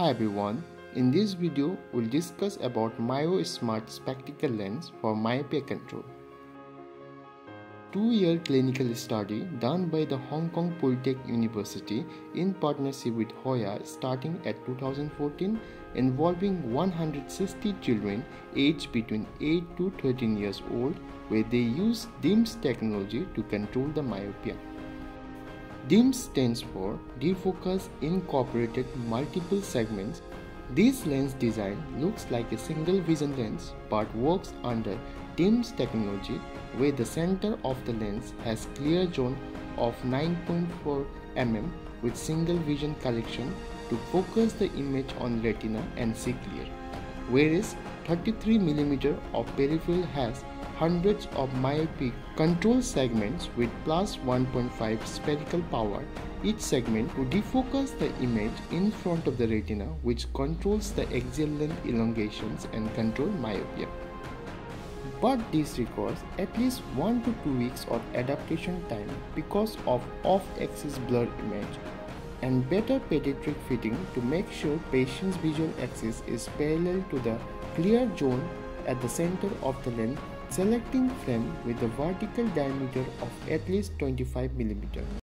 Hi everyone, in this video we'll discuss about Miyosmart Spectacle Lens for myopia control. Two-year clinical study done by the Hong Kong Polytech University in partnership with Hoya starting at 2014 involving 160 children aged between 8 to 13 years old where they use DIMS technology to control the myopia. DIMS stands for Defocus Incorporated Multiple Segments. This lens design looks like a single vision lens but works under DIMS technology where the center of the lens has clear zone of 9.4 mm with single vision correction to focus the image on retina and see clear, whereas 33 mm of peripheral has hundreds of myopic control segments with plus 1.5 spherical power each segment to defocus the image in front of the retina which controls the axial length elongations and control myopia. But this requires at least 1 to 2 weeks of adaptation time because of off-axis blur image and better pediatric fitting to make sure patient's visual axis is parallel to the clear zone at the center of the lens selecting frame with a vertical diameter of at least 25 mm.